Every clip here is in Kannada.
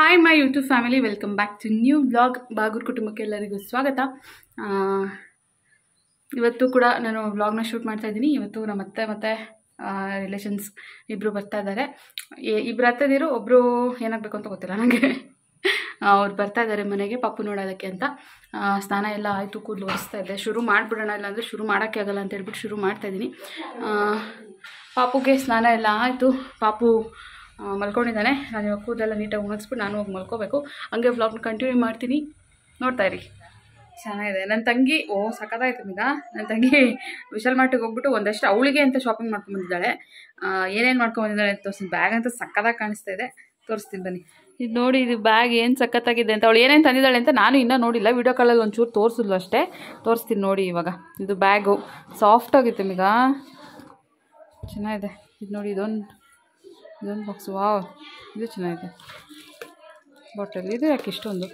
Hi my YouTube family welcome back to new blog Bagur ಕುಟುಂಬಕ್ಕೆ ಎಲ್ಲರಿಗೂ ಸ್ವಾಗತ. ಇವತ್ತು ಕೂಡ ನಾನು ವ್ಲಾಗ್ನ ಶೂಟ್ ಮಾಡ್ತಾ ಇದ್ದೀನಿ. ಇವತ್ತು ನಮ್ಮ ಅತ್ತೆ ಮತ್ತು ರಿಲೇಷನ್ಸ್ ಇಬ್ಬರು ಬರ್ತಾ ಇದ್ದಾರೆ. ಇಬ್ಬರು ಅತ್ತದಿರು ಒಬ್ಬರು ಏನಾಗಬೇಕು ಅಂತ ಗೊತ್ತಿಲ್ಲ ನನಗೆ ಅವ್ರು ಬರ್ತಾ ಇದ್ದಾರೆ ಮನೆಗೆ, ಪಪ್ಪು ನೋಡೋದಕ್ಕೆ ಅಂತ. ಸ್ನಾನ ಎಲ್ಲ ಆಯಿತು, ಕೂದಲು ಒರೆಸ್ತಾ ಇದ್ದೆ. ಶುರು ಮಾಡಿಬಿಡೋಣ, ಇಲ್ಲಾಂದರೆ ಶುರು ಮಾಡೋಕ್ಕೆ ಆಗಲ್ಲ ಅಂತ ಹೇಳ್ಬಿಟ್ಟು ಶುರು ಮಾಡ್ತಾಯಿದ್ದೀನಿ ಪಾಪುಗೆ ಸ್ನಾನ ಎಲ್ಲ ಆಯಿತು. ಪಾಪು ಮಲ್ಕೊಂಡಿದ್ದಾನೆ. ನಾನು ಇವಾಗ ಕೂದಲೆಲ್ಲ ನೀಟಾಗಿ ಒಣಗಿಸ್ಬಿಟ್ಟು ನಾನು ಹೋಗಿ ಮಲ್ಕೋಬೇಕು. ಹಂಗೆ ವ್ಲಾಗ್ನ ಕಂಟಿನ್ಯೂ ಮಾಡ್ತೀನಿ. ನೋಡ್ತಾ ಇರಿ. ಚೆನ್ನಾಗಿದೆ. ನನ್ನ ತಂಗಿ, ಓ, ಸಖತ್ತಾಯ್ತು ಈಗ ನನ್ನ ತಂಗಿ ವಿಶಾಲ್ ಮಾರ್ಟಿಗೆ ಹೋಗ್ಬಿಟ್ಟು ಒಂದಷ್ಟು ಅವಳಿಗೆ ಅಂತ ಶಾಪಿಂಗ್ ಮಾಡ್ಕೊಂಡು ಬಂದಿದ್ದಾಳೆ. ಏನೇನು ಮಾಡ್ಕೊಂಡು ಬಂದಿದ್ದಾಳೆ ಅಂತ ತೋರಿಸ್ತೀನಿ ಬ್ಯಾಗ್ ಅಂತ ಸಕ್ಕತ್ತಾಗಿ ಕಾಣಿಸ್ತಾ ಇದೆ. ತೋರಿಸ್ತೀನಿ ಬನ್ನಿ. ಇದು ನೋಡಿ, ಇದು ಬ್ಯಾಗ್ ಏನು ಸಖತ್ತಾಗಿದೆ ಅಂತ. ಅವಳು ಏನೇನು ತಂದಿದ್ದಾಳೆ ಅಂತ ನಾನು ಇನ್ನೂ ನೋಡಿಲ್ಲ. ವೀಡಿಯೋ ಕಾಲಲ್ಲಿ ಒಂಚೂರು ತೋರಿಸಿದ್ಲು ಅಷ್ಟೇ. ತೋರಿಸ್ತೀನಿ ನೋಡಿ ಇವಾಗ. ಇದು ಬ್ಯಾಗು ಸಾಫ್ಟಾಗಿತ್ತು ಈಗ ಚೆನ್ನಾಗಿದೆ. ಇದು ನೋಡಿ, ಇದೊಂದು ಇದೊಂದು ಬಾಕ್ಸ್ ವಾವ್ ಇದು ಚೆನ್ನಾಗಿದೆ. ಬಾಟಲ್ ಇದು ಯಾಕೆ ಇಷ್ಟೊಂದು?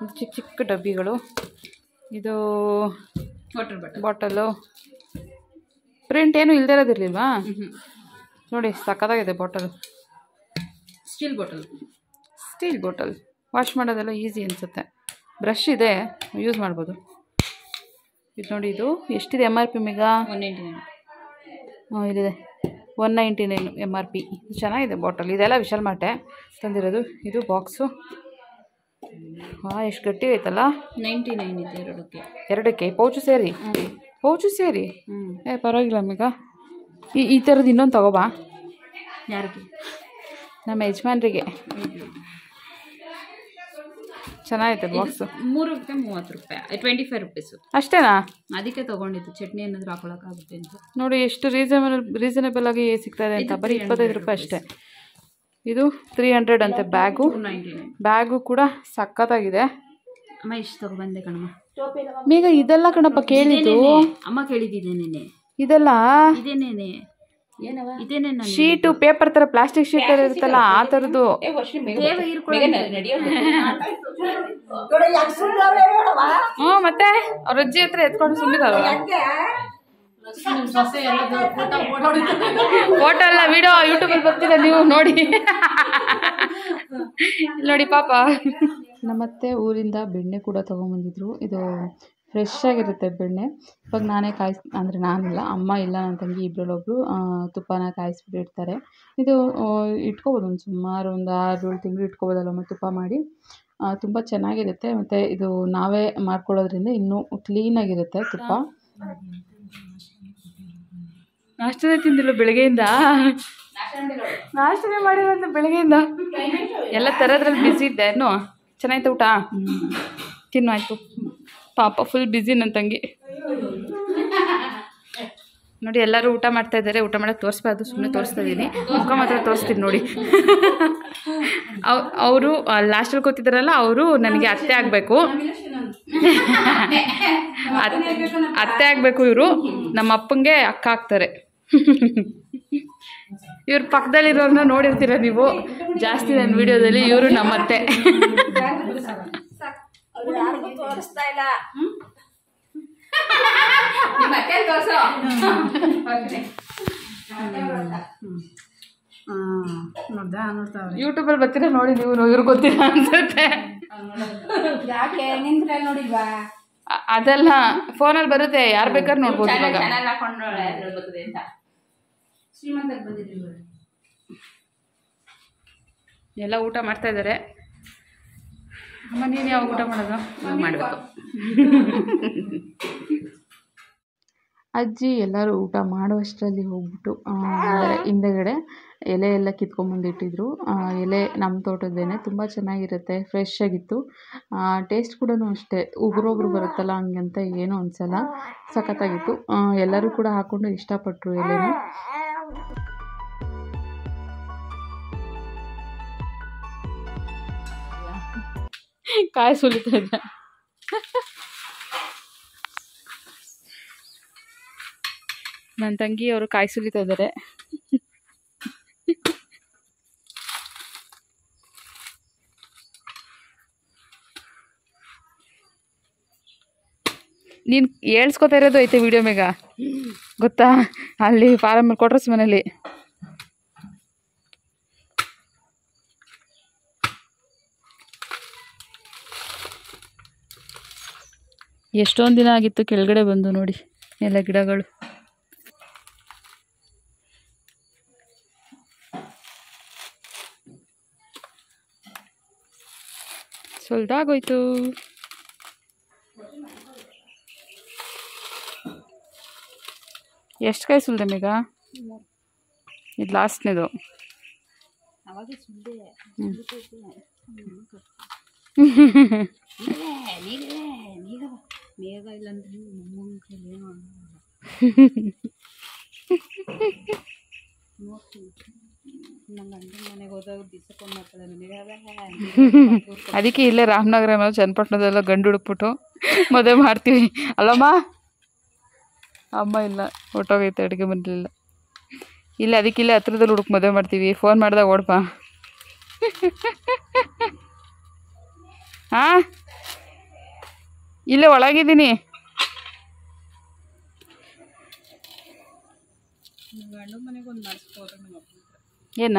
ಇದು ಚಿಕ್ಕ ಚಿಕ್ಕ ಡಬ್ಬಿಗಳು. ಇದು ವಾಟರ್ ಬಾಟಲ್ ಬಾಟಲು ಪ್ರಿಂಟ್ ಏನು ಇಲ್ಲದೇ ಇರೋದಿರ್ಲಿಲ್ವಾ? ನೋಡಿ ಸಕ್ಕತ್ತಾಗಿದೆ bottle steel bottle steel bottle wash ಮಾಡೋದೆಲ್ಲ ಈಸಿ ಅನಿಸುತ್ತೆ. ಬ್ರಷ್ ಇದೆ. ಯೂಸ್ ಮಾಡ್ಬೋದು. ಇದು ನೋಡಿ ಇದು ಎಷ್ಟಿದೆ? ಎಂ ಆರ್ ಪಿ ಮಿಗ ಒನ್ ನೈಂಟಿ ನೈನ್ ಹಾಂ ಇಲ್ಲಿದೆ. One ninety nine M R P ಇದು ಚೆನ್ನಾಗಿದೆ ಬಾಟಲ್. ಇದೆಲ್ಲ ವಿಶಾಲ್ ಮಾಟೆ ತಂದಿರೋದು. ಇದು ಬಾಕ್ಸು. ಹಾಂ ಎಷ್ಟು ಗಟ್ಟಿ ಐತಲ್ಲ ನೈಂಟಿ ನೈನ್ ಇದೆ ಎರಡಕ್ಕೆ. ಎರಡಕ್ಕೆ? ಪೌಚು ಸೇರಿ? ಪೌಚು ಸೇರಿ? ಹ್ಞೂ ಏ ಪರವಾಗಿಲ್ಲ ಮಿಗ. ಈ ಈ ಥರದ್ದು ಇನ್ನೊಂದು ತಗೋಬಾ. ಯಾರಿಗೆ? ನಮ್ಮ ಯಜಮಾನ್ರಿಗೆ. ಚೆನ್ನಾಗೈತೆ ಬಾಕ್ಸ್ ಮೂರು ರೂಪಾಯಿ ಮೂವತ್ತು ರೂಪಾಯಿ ಟ್ವೆಂಟಿ ಫೈವ್ ರುಪೀಸು ಅಷ್ಟೇನಾ? ಅದಕ್ಕೆ ತಗೊಂಡಿದ್ದು ಚಟ್ನಿ ಏನಾದರೂ ಹಾಕೊಳಕ್ಕಾಗುತ್ತೆ ಅಂತ. ನೋಡಿ ಎಷ್ಟು ರೀಸನಬಲ್ ರೀಸನಬಲ್ ಆಗಿ ಸಿಗ್ತಾ ಇದೆ ಅಂತ. ಬರೀ ಇಪ್ಪತ್ತೈದು ರೂಪಾಯಿ ಅಷ್ಟೇ. ಇದು ತ್ರೀ ಹಂಡ್ರೆಡ್ ಅಂತೆ ಬ್ಯಾಗು. ಬ್ಯಾಗು ಕೂಡ ಸಖತ್ತಾಗಿದೆ. ಅಮ್ಮ ಇಷ್ಟು ತಗೊಬಂದೆ ಕಣಮ್ಮ. ಮೇಗ ಇದೆಲ್ಲ ಕಣಪ್ಪ ಕೇಳಿದ್ದು? ಅಮ್ಮ ಕೇಳಿದ್ದೀನಿ ಇದೆಲ್ಲ? ಇದೇನೇನೆ? ಇದೇನೇ ನಾನು ಶೀಟು ಪೇಪರ್ ತರ ಪ್ಲಾಸ್ಟಿಕ್ ಶೀಟ್ ಇರುತ್ತಲ್ಲ ಆ ತರದ್ದು. ಹ್ಞೂ ಮತ್ತೆ? ಅವ್ರ ಅಜ್ಜಿ ಹತ್ರ ಎತ್ಕೊಂಡು ಸುಮ್ಮಿದಾರ ಫೋಟೋ ಅಲ್ಲ ವಿಡಿಯೋ ಯೂಟ್ಯೂಬಲ್ಲಿ ಬರ್ತಿದೆ ನೀವು ನೋಡಿ. ಇಲ್ಲಿ ನೋಡಿ ಪಾಪ. ನಮ್ಮತ್ತೆ ಊರಿಂದ ಬೆಣ್ಣೆ ಕೂಡ ತೊಗೊಂಬಂದಿದ್ರು. ಇದು ಫ್ರೆಶ್ ಆಗಿರುತ್ತೆ ಬೆಣ್ಣೆ. ಇವಾಗ ನಾನೇ ಕಾಯಿಸ್ ಅಂದರೆ ನಾನಲ್ಲ ಅಮ್ಮ ಇಲ್ಲ ನನ್ನ ತಂಗಿ ಇಬ್ಬರಲ್ಲೊಬ್ರು ತುಪ್ಪನ ಕಾಯಿಸ್ಬಿಟ್ಟು ಇಡ್ತಾರೆ ಇದು ಇಟ್ಕೋಬೋದು ಒಂದು ಸುಮಾರು ಒಂದು ಆರು ಏಳು ತಿಂಗಳು ಇಟ್ಕೋಬೋದಲ್ಲ ತುಪ್ಪ ಮಾಡಿ. ತುಂಬ ಚೆನ್ನಾಗಿರುತ್ತೆ. ಮತ್ತು ಇದು ನಾವೇ ಮಾಡ್ಕೊಳ್ಳೋದ್ರಿಂದ ಇನ್ನೂ ಕ್ಲೀನಾಗಿರುತ್ತೆ ತುಪ್ಪ. ನಾಷ್ಟನೇ ತಿಂದಿಲ್ಲ ಬೆಳಗ್ಗೆಯಿಂದ? ನಾಷ್ಟನೇ ಮಾಡಿರೋದು ಬೆಳಗ್ಗೆಯಿಂದ. ಎಲ್ಲ ಥರದ್ರಲ್ಲಿ ಬಿಸಿ ಇದ್ದೆ. ಏನು ಚೆನ್ನಾಗಿತ್ತು ಊಟ? ತಿನ್ನು ಆಯಿತು. ಪಾಪ ಫುಲ್ ಬ್ಯುಸಿ ನನ್ನ ತಂಗಿ. ನೋಡಿ, ಎಲ್ಲರೂ ಊಟ ಮಾಡ್ತಾ ಇದ್ದಾರೆ. ಊಟ ಮಾಡಕ್ ತೋರಿಸ್ಬಾರ್ದು ಸುಮ್ಮನೆ ತೋರಿಸ್ತಾ ಇದ್ದೀನಿ ಮುಖ ಮಾತ್ರ ತೋರಿಸ್ತೀನಿ ನೋಡಿ. ಅವರು ಲಾಸ್ಟಲ್ಲಿ ಕೂತಿದ್ದಾರಲ್ಲ, ಅವರು ನನಗೆ ಅತ್ತೆ ಆಗಬೇಕು. ಅತ್ತೆ ಆಗಬೇಕು ಇವರು. ನಮ್ಮ ಅಪ್ಪಂಗೆ ಅಕ್ಕ ಆಗ್ತಾರೆ. ಇವ್ರ ಪಕ್ಕದಲ್ಲಿರೋರನ್ನ ನೋಡಿರ್ತೀರ ನೀವು? ಜಾಸ್ತಿ ನನ್ನ ವಿಡಿಯೋದಲ್ಲಿ ಇವರು ಅತ್ತೆ ನೋಡ್ದಾ ನೋಡ್ತಾ ಯೂಟ್ಯೂಬಲ್ಲಿ ಬರ್ತೀರ ನೋಡಿ ನೀವು ಇವ್ರಿಗೆ ಗೊತ್ತಿಲ್ಲ ಅನ್ಸುತ್ತೆ. ಯಾಕೆ? ನಿಂತ್ರೆ ನೋಡಿಲ್ವಾ? ಅದಲ್ಲ ಫೋನಲ್ಲಿ ಬರುತ್ತೆ ಯಾರು ಬೇಕಾದ್ರೂ ನೋಡ್ಬೋದು ಇವಾಗ. ಚಾನಲ್ ಹಾಕೊಂಡು ಅದ್ರಲ್ಲಿ ಬರ್ತದೆ ಅಂತ. ಶ್ರೀಮಂತಕ್ಕೆ ಬಂದಿದ್ರಿ ಎಲ್ಲ ಊಟ ಮಾಡ್ತಾ ಇದ್ದಾರೆ. ಅಮ್ಮ ನೀನು ಯಾವಾಗ ಊಟ ಮಾಡೋದು? ಇವಾಗ ಮಾಡ್ಬೇಕು. ಅಜ್ಜಿ ಎಲ್ಲರೂ ಊಟ ಮಾಡುವಷ್ಟರಲ್ಲಿ ಹೋಗ್ಬಿಟ್ಟು ಹಿಂದೆಗಡೆ ಎಲೆ ಎಲ್ಲ ಕಿತ್ಕೊಂಬಂದಿಟ್ಟಿದ್ರು. ಎಲೆ ನಮ್ಮ ತೋಟದ್ದೇನೆ ತುಂಬ ಚೆನ್ನಾಗಿರುತ್ತೆ ಫ್ರೆಶ್ ಆಗಿತ್ತು. ಟೇಸ್ಟ್ ಕೂಡ ಅಷ್ಟೇ. ಉಗುರೊಬ್ರು ಬರುತ್ತಲ್ಲ ಹಂಗಂತ ಏನೂ ಅನಿಸಲ್ಲ. ಸಖತ್ತಾಗಿತ್ತು. ಎಲ್ಲರೂ ಕೂಡ ಹಾಕ್ಕೊಂಡು ಇಷ್ಟಪಟ್ಟರು ಎಲೆನ. ಕಾಯಿ ಸುಲಿತಾ ನನ್ನ ತಂಗಿ ಅವರು ಕಾಯಿ ಸುಲಿತಾ ಇದ್ದಾರೆ. ನೀನು ಹೇಳ್ಸ್ಕೊತಾ ಇರೋದು ಐತೆ ವಿಡಿಯೋ ಮೇಗ. ಗೊತ್ತಾ? ಅಲ್ಲಿ ಫಾರಮ್ ಕೊಟ್ರಸ್ ಮನೇಲಿ ಎಷ್ಟೊಂದು ದಿನ ಆಗಿತ್ತು ಕೆಳಗಡೆ ಬಂದು ನೋಡಿ ಎಲ್ಲ ಗಿಡಗಳು. ಸುಲ್ದಾಗೋಯ್ತು. ಎಷ್ಟು ಕೈ ಸುಲ್ದೆ ಮೀಗ ಇದು ಲಾಸ್ಟ್ನೇದು. ಅವಾಗ ಮೇಘ ನಮ್ಮಮ್ಮನ ಕೈಲಿ ಏನು ನಮ್ಮ ಅದಕ್ಕೆ ಇಲ್ಲೇ ರಾಮನಗರ ಚನ್ನಪಟ್ಟಣದೆಲ್ಲ ಗಂಡು ಹುಡುಕ್ಬಿಟ್ಟು ಮದುವೆ ಮಾಡ್ತೀವಿ. ಅಲ್ಲಮ್ಮ? ಅಮ್ಮ ಇಲ್ಲ ಹೊಟ್ಟೋಗೈತೆ ಅಡುಗೆ ಬಂದಿರಲಿಲ್ಲ ಇಲ್ಲ, ಅದಕ್ಕೆ ಇಲ್ಲೇ ಹತ್ರದಲ್ಲಿ ಹುಡುಕ್ ಮದುವೆ ಮಾಡ್ತೀವಿ. ಫೋನ್ ಮಾಡಿದಾಗ ಓಡ್ಪಾ ಹಾಂ? ಇಲ್ಲೇ ಒಳಗಿದ್ದೀನಿ. ಏನ?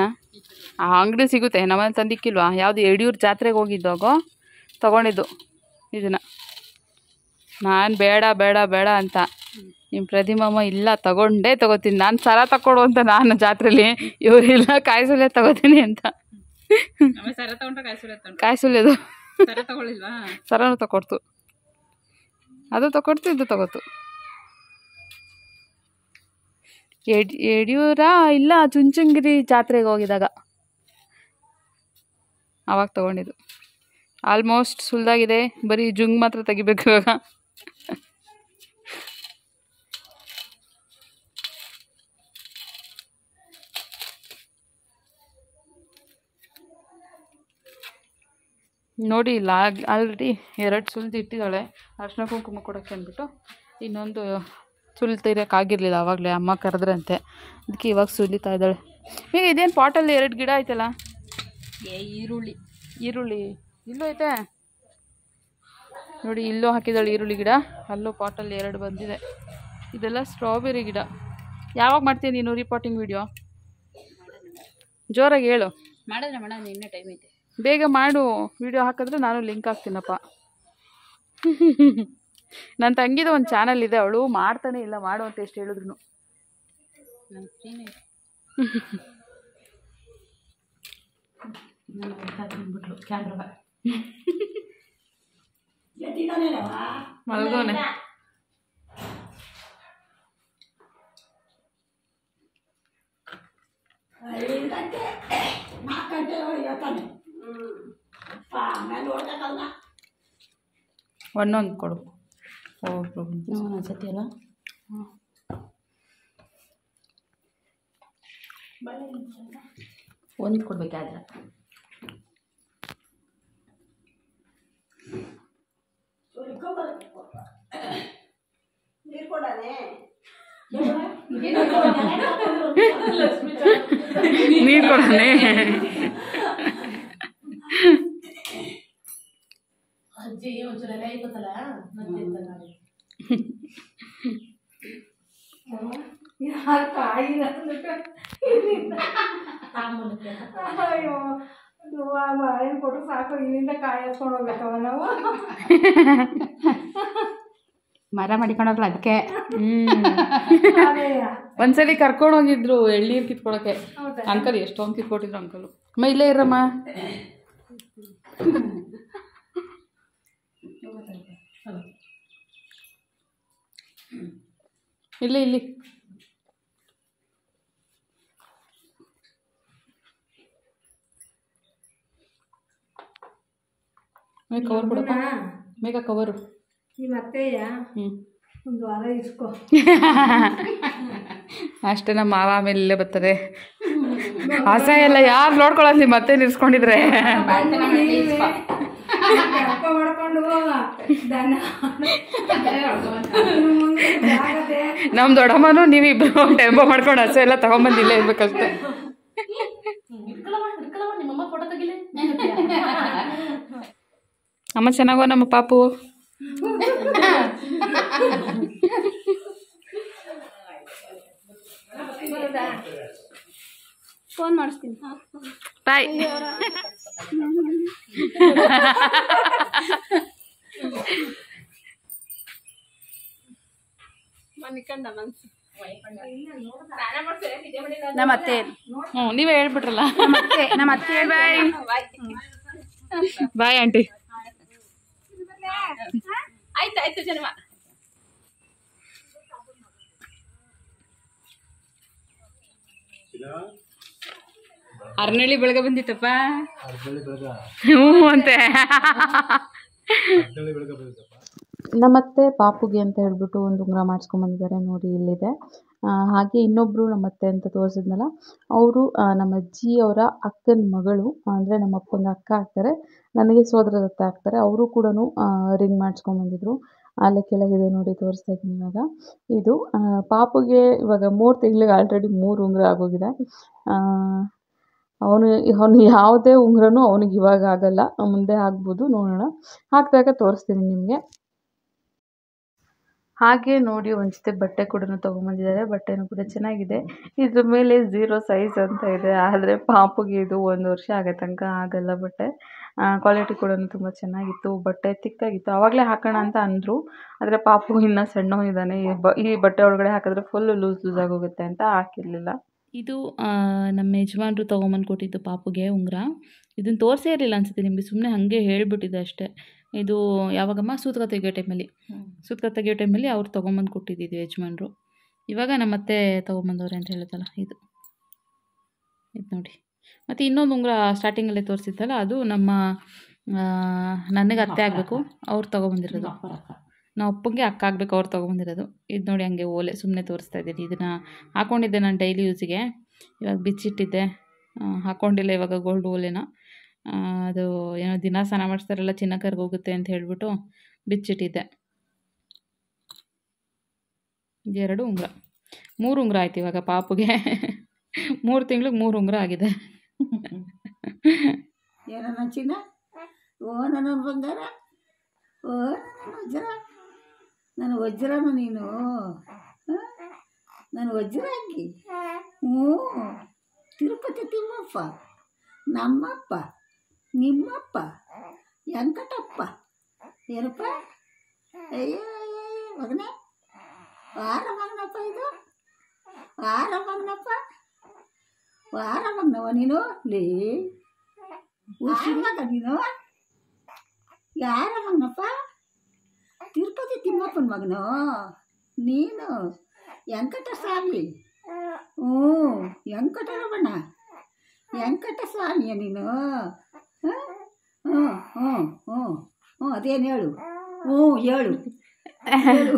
ಆ ಅಂಗಡಿ ಸಿಗುತ್ತೆ. ನಮ್ಮ ತಂದಿಕ್ಕಿಲ್ವಾ? ಯಾವುದು ಯಡಿಯೂರು ಜಾತ್ರೆಗೆ ಹೋಗಿದ್ದಾಗ ತಗೊಂಡಿದ್ದು ಇದನ್ನು. ನಾನು ಬೇಡ ಬೇಡ ಬೇಡ ಅಂತ. ನಿಮ್ಮ ಪ್ರತಿಮಮ್ಮ ಇಲ್ಲ ತಗೊಂಡೇ ತಗೋತೀನಿ. ನಾನು ಸರ ತಗೊಡು ಅಂತ ನಾನು ಜಾತ್ರೆಲಿ ಇವರಿಲ್ಲ ಕಾಯಿಸಲೇ ತಗೋತೀನಿ ಅಂತ. ಆಮೇಲೆ ಸರ ತಗೊಂಡ್ರೆ ಅದು ತಗೊಡ್ತು ಇದು ತಗೋತು. ಯಡ್ ಯಡಿಯೂರ ಇಲ್ಲ, ಚುಂಚುಂಗಿರಿ ಜಾತ್ರೆಗೆ ಹೋಗಿದಾಗ. ಆವಾಗ ತಗೊಂಡಿದ್ದು. ಆಲ್ಮೋಸ್ಟ್ ಸುಲ್ದಾಗಿದೆ, ಬರೀ ಜುಂಗ್ ಮಾತ್ರ ತೆಗಿಬೇಕು ಇವಾಗ. ನೋಡಿ ಇಲ್ಲ ಆಲ್ರೆಡಿ ಎರಡು ಸುಲ್ದು ಇಟ್ಟಿದ್ದಾಳೆ. ಅರ್ಶಿನ ಕುಂಕುಮ ಕೊಡೋಕ್ಕೆ ಅಂದ್ಬಿಟ್ಟು ಇನ್ನೊಂದು ಸುಲ್ ತೆಗಿಯೋಕ್ಕಾಗಿರಲಿಲ್ಲ ಆವಾಗಲೇ ಅಮ್ಮ ಕರೆದ್ರಂತೆ. ಅದಕ್ಕೆ ಇವಾಗ ಸುಲಿತಾ ಇದ್ದಾಳೆ. ಈಗ ಇದೇನು ಪಾಟಲ್ಲಿ ಎರಡು ಗಿಡ ಐತಲ್ಲ? ಏ ಈರುಳ್ಳಿ. ಈರುಳ್ಳಿ. ಇಲ್ಲೂ ಐತೆ. ನೋಡಿ ಇಲ್ಲೂ ಹಾಕಿದ್ದಾಳೆ ಈರುಳ್ಳಿ ಗಿಡ. ಅಲ್ಲೂ ಪಾಟಲ್ಲಿ ಎರಡು ಬಂದಿದೆ. ಇದೆಲ್ಲ ಸ್ಟ್ರಾಬೆರಿ ಗಿಡ. ಯಾವಾಗ ಮಾಡ್ತೀನಿ ನೀನು ರಿಪೋರ್ಟಿಂಗ್ ವಿಡಿಯೋ ಜೋರಾಗಿ ಹೇಳು. ಮಾಡಿದ್ರೆ ಮೇಡಮ್ ನಿನ್ನೆ ಟೈಮ್ ಐತೆ. ಬೇಗ ಮಾಡು. ವಿಡಿಯೋ ಹಾಕಿದ್ರೆ ನಾನು ಲಿಂಕ್ ಹಾಕ್ತೀನಪ್ಪ. ನನ್ನ ತಂಗಿದ ಒಂದು ಚಾನಲ್ ಇದೆ ಅವಳು ಮಾಡ್ತಾನೆ ಇಲ್ಲ ಮಾಡು ಅಂತ ಎಷ್ಟು ಹೇಳಿದ್ರು ಮಲ್ಗೋನೆ. ಮಾತಾಡ್ತೇವೆ ಐತೆ ಬಂದ್ಬಿಟ್ಲು ಒಂದೊಂದು ಕೊಡು. ಒಬ್ರು ಅನ್ಸತಿ ಅಲ್ಲ? ಒಂದು ಕೊಡ್ಬೇಕಾದ್ರೆ ನೀರು ಕೊಡನೆ? ಅಜ್ಜಿ ಒಂಚೂರು ಎಲೆ ಐತಲ್ಲ ಅಯ್ಯೋ ಏನು ಕೊಟ್ಟು ಸಾಕು ಇಲ್ಲಿಂದ ಕಾಯಿ ಹಚ್ಕೊಂಡು ಹೋಗ್ಬೇಕವ ನಾವು? ಮರ ಮಾಡಿಕೊಂಡೋಗ್ಲ ಅದಕ್ಕೆ ಅದೇ ಒಂದ್ಸಲಿ ಕರ್ಕೊಂಡು ಹೋಗಿದ್ರು ಎಳ್ನೀರು ಕಿತ್ಕೊಳಕ್ಕೆ. ಅಂಕಲ್ ಎಷ್ಟೊಂದು ಕಿತ್ಕೊಟ್ಟಿದ್ರು ಅಂಕಲ್. ಅಮ್ಮ ಇಲ್ಲೇ ಇರಮ್ಮ. ಇಲ್ಲಿ ಇಲ್ಲಿ. ಮೇಗ ಕವರ್ ಕೊಡಪ್ಪ ಮೇಗ ಕವರು ನಿಮ್ಮ ಅತ್ತೆಯ ಒಂದು ವಾರ ಇಸ್ಕೋ. ಅಷ್ಟೇ ನಮ್ಮ ಮಾವ ಆಮೇಲೆ ಇಲ್ಲೇ ಬರ್ತಾರೆ. ಅಸಹ್ಯ ಎಲ್ಲ ಯಾರು ನೋಡ್ಕೊಳ್ಳೋದು ಮತ್ತೆ ನಿಲ್ಸ್ಕೊಂಡಿದ್ರೆ ನಮ್ಮ ದೊಡ್ಡಮ್ಮನೂ ನೀವಿಬ್ರು ಟೆಂಪೋ ಮಾಡ್ಕೊಂಡು ಹಸು ಎಲ್ಲ ತಗೊಂಬಂದು ಇಲ್ಲೇ ಇರ್ಬೇಕಷ್ಟೆ. ನಿಮ್ಮಮ್ಮ ಫೋಟೋ ತೆಗಿಲೆ. ಅಮ್ಮ ಚೆನ್ನಾಗೋ ನಮ್ಮ ಪಾಪು? ಫೋನ್ ಮಾಡಿಸ್ತೀನಿ. ಬಾಯ್. ನಮ್ಮ ಅತ್ತೆ. ಹ್ಞೂ ನೀವೇ ಹೇಳ್ಬಿಟ್ರಲ್ಲ. ನಮ್ಮ ಅತ್ತೆ ಬಾಯ್. Bye aunty. ಆಯ್ತು ಆಯ್ತು ಜನ್ಮ. ಅರ್ನಳ್ಳಿ ಬೆಳಗ್ಗೆ ಬಂದಿತ್ತಪ್ಪ? ಹ್ಞೂ ಅಂತೆ. ನಮ್ಮತ್ತೆ ಪಾಪುಗೆ ಅಂತ ಹೇಳ್ಬಿಟ್ಟು ಒಂದು ಉಂಗುರ ಮಾಡಿಸ್ಕೊಂಬಂದಿದ್ದಾರೆ ನೋಡಿ ಇಲ್ಲಿದೆ. ಹಾಗೆ ಇನ್ನೊಬ್ಬರು ನಮ್ಮತ್ತೆ ಅಂತ ತೋರಿಸಿದ್ನಲ್ಲ, ಅವರು ನಮ್ಮ ಅಜ್ಜಿ ಅವರ ಅಕ್ಕನ ಮಗಳು, ಅಂದರೆ ನಮ್ಮ ಅಪ್ಪನ ಅಕ್ಕ ಆಗ್ತಾರೆ, ನನಗೆ ಸೋದರದ ಅತ್ತೆ ಆಗ್ತಾರೆ, ಅವರು ಕೂಡ ರಿಂಗ್ ಮಾಡಿಸ್ಕೊಂಬಂದಿದ್ರು ಅಲ್ಲೇ ಕೆಳಗಿದೆ ನೋಡಿ, ತೋರಿಸ್ತಾ ಇದ್ದೀನಿ ಇವಾಗ. ಇದು ಪಾಪುಗೆ ಇವಾಗ ಮೂರು ತಿಂಗಳಿಗೆ ಆಲ್ರೆಡಿ ಮೂರು ಉಂಗುರ ಆಗೋಗಿದೆ. ಅವನು ಅವನು ಯಾವುದೇ ಉಂಗುರನೂ ಅವನಿಗೆ ಇವಾಗ ಆಗಲ್ಲ. ಮುಂದೆ ಆಗ್ಬೋದು, ನೋಡೋಣ. ಹಾಕಿದಾಗ ತೋರಿಸ್ತೀನಿ ನಿಮಗೆ. ಹಾಗೆ ನೋಡಿ ಒಂದ್ಸತಿ ಬಟ್ಟೆ ಕೂಡ ತೊಗೊಂಬಂದಿದ್ದಾರೆ. ಬಟ್ಟೆನೂ ಕೂಡ ಚೆನ್ನಾಗಿದೆ. ಇದ್ರ ಮೇಲೆ ಝೀರೋ ಸೈಜ್ ಅಂತ ಇದೆ. ಆದರೆ ಪಾಪುಗೆ ಇದು ಒಂದು ವರ್ಷ ಆಗೋ ತನಕ ಆಗಲ್ಲ ಬಟ್ಟೆ. ಕ್ವಾಲಿಟಿ ಕೂಡ ತುಂಬ ಚೆನ್ನಾಗಿತ್ತು. ಬಟ್ಟೆ ತಿಕ್ಕಾಗಿತ್ತು ಆವಾಗಲೇ ಹಾಕೋಣ ಅಂತ ಅಂದರು. ಆದರೆ ಪಾಪು ಇನ್ನೂ ಸಣ್ಣವನಿದ್ದಾನೆ ಈ ಈ ಬಟ್ಟೆ ಒಳಗಡೆ ಹಾಕಿದ್ರೆ ಫುಲ್ ಲೂಸ್ ಲೂಸ್ ಆಗೋಗುತ್ತೆ ಅಂತ ಹಾಕಿರಲಿಲ್ಲ. ಇದು ನಮ್ಮ ಯಜಮಾನ್ರು ತೊಗೊಂಬಂದು ಕೊಟ್ಟಿದ್ದು ಪಾಪುಗೆ ಉಂಗುರ. ಇದನ್ನು ತೋರಿಸೇ ಇರಲಿಲ್ಲ ಅನ್ಸುತ್ತೆ. ನಿಮಗೆ ಸುಮ್ಮನೆ ಹಾಗೆ ಹೇಳಿಬಿಟ್ಟಿದೆ ಅಷ್ಟೇ. ಇದು ಯಾವಾಗಮ್ಮ ಸೂತ್ಕ ತೆಗಿಯೋ ಟೈಮಲ್ಲಿ ಸೂತ್ಕ ತೆಗಿಯೋ ಟೈಮಲ್ಲಿ ಅವ್ರು ತೊಗೊಂಬಂದು ಕೊಟ್ಟಿದ್ದು ಯಜಮಾನ್ರು. ಇವಾಗ ನಮ್ಮತ್ತೆ ತೊಗೊಂಬಂದವ್ರೆ ಅಂತ ಹೇಳಿದಲ್ಲ ಇದು. ಇದು ನೋಡಿ. ಮತ್ತು ಇನ್ನೊಂದು ಉಂಗುರ ಸ್ಟಾರ್ಟಿಂಗಲ್ಲೇ ತೋರಿಸಿದ್ದಲ್ಲ ಅದು ನಮ್ಮ ನನಗೆ ಅತ್ತೆ ಆಗಬೇಕು ಅವ್ರು ತೊಗೊಂಬಂದಿರೋದು. ನಾವು ಅಪ್ಪಂಗೆ ಅಕ್ಕ ಆಗಬೇಕು ಅವ್ರು ತೊಗೊಂಬಂದಿರೋದು. ಇದು ನೋಡಿ ಹಂಗೆ ಓಲೆ ಸುಮ್ಮನೆ ತೋರಿಸ್ತಾ ಇದ್ದೀನಿ. ಇದನ್ನು ಹಾಕ್ಕೊಂಡಿದ್ದೆ ನಾನು ಡೈಲಿ ಯೂಸಿಗೆ ಇವಾಗ ಬಿಚ್ಚಿಟ್ಟಿದ್ದೆ. ಹಾಕ್ಕೊಂಡಿಲ್ಲ ಇವಾಗ ಗೋಲ್ಡ್ ಓಲೆನ. ಅದು ಏನೋ ದಿನ ಸ್ನಾನ ಮಾಡಿಸ್ತಾರಲ್ಲ ಚಿನ್ನ ಕರ್ಗೋಗುತ್ತೆ ಅಂತ ಹೇಳ್ಬಿಟ್ಟು ಬಿಚ್ಚಿಟ್ಟಿದ್ದೆ. ಎರಡು ಉಂಗುರ. ಮೂರು ಉಂಗುರ ಆಯ್ತು ಇವಾಗ ಪಾಪುಗೆ. ಮೂರು ತಿಂಗ್ಳಿಗೆ ಮೂರು ಉಂಗುರ ಆಗಿದೆ. ಏನನ ಚಿನ್ನ? ಓ, ನನ್ನ ಬಂಗಾರ. ಓ ವಜ್ರ. ನನ್ನ ವಜ್ರನ ನೀನು? ನನ್ನ ವಜ್ರ ಹಾಕಿ ತಿರುಪತಿ ತಿಮ್ಮಪ್ಪ. ನಮ್ಮಪ್ಪ. ನಿಮ್ಮಪ್ಪ. ವೆಂಕಟಪ್ಪ. ಏನಪ್ಪ? ಅಯ್ಯೋ ಮಗನೇ. ವಾರ ಮಗನಪ್ಪ ಇದು. ವಾರ ಮಗನಪ್ಪ. ವಾರ ಮಗನವ ನೀನು? ಲೇ ಮಗ ನೀನು? ಯಾರ ಮಗನಪ್ಪ? ತಿರುಪತಿ ತಿಮ್ಮಪ್ಪನ ಮಗನು? ನೀನು? ಸ್ವಾಮಿ ಹ್ಞೂ, ವೆಂಕಟರಮಣ. ವೆಂಕಟಸ್ವಾಮಿಯ ನೀನು? ಹ್ಞೂ ಹ್ಞೂ ಹ್ಞೂ ಹ್ಞೂ ಅದೇನು ಹೇಳು? ಹ್ಞೂ ಹೇಳು. ಹೇಳು.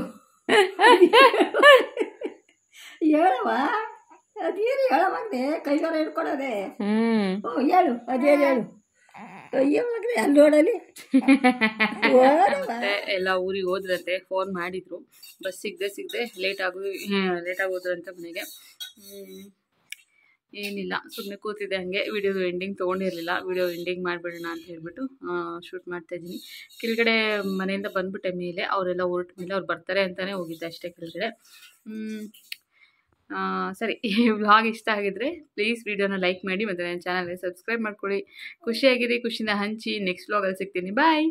ಹೇಳುವ ಅದೇನು ಹೇಳವಾಗದೆ ಕೈಗಾರ ಹಿಡ್ಕೊಡೋದೆ ಹ್ಞೂ ಹೇಳು. ಅದೇನು ಹೇಳು? ಅಯ್ಯವಾಗದೆ ಅಲ್ಲಿ ನೋಡಲಿ. ಎಲ್ಲ ಊರಿಗೆ ಹೋದ್ರಂತೆ ಫೋನ್ ಮಾಡಿದ್ರು. ಬಸ್ ಸಿಗದೆ ಸಿಗದೆ ಲೇಟ್ ಆಗಿ ಲೇಟ್ ಹೋದ್ರಂತೆ ಮನೆಗೆ. ಹ್ಮ್. ಏನಿಲ್ಲ ಸುಮ್ಮನೆ ಕೂತಿದ್ದೆ ಹಂಗೆ. ವಿಡಿಯೋ ಎಂಡಿಂಗ್ ತೊಗೊಂಡಿರಲಿಲ್ಲ. ವಿಡಿಯೋ ಎಂಡಿಂಗ್ ಮಾಡಿಬಿಡೋಣ ಅಂತ ಹೇಳ್ಬಿಟ್ಟು ಶೂಟ್ ಮಾಡ್ತಾ ಇದ್ದೀನಿ. ಕೆಳಗಡೆ ಮನೆಯಿಂದ ಬಂದ್ಬಿಟ್ಟೆ ಮೇಲೆ, ಅವರೆಲ್ಲ ಹೊರಟ ಮೇಲೆ ಅವ್ರು ಬರ್ತಾರೆ ಅಂತಲೇ ಹೋಗಿದ್ದೆ ಅಷ್ಟೇ ಕೆಳಗಡೆ. ಸರಿ, ಈ ವ್ಲಾಗ್ ಇಷ್ಟ ಆಗಿದ್ರೆ ಪ್ಲೀಸ್ ವಿಡಿಯೋನ ಲೈಕ್ ಮಾಡಿ ಮತ್ತು ನನ್ನ ಚಾನಲ್ಗೆ ಸಬ್ಸ್ಕ್ರೈಬ್ ಮಾಡ್ಕೊಳ್ಳಿ. ಖುಷಿಯಾಗಿರಿ, ಖುಷಿನ ಹಂಚಿ. ನೆಕ್ಸ್ಟ್ ವ್ಲಾಗಲ್ಲಿ ಸಿಗ್ತೀನಿ. ಬಾಯ್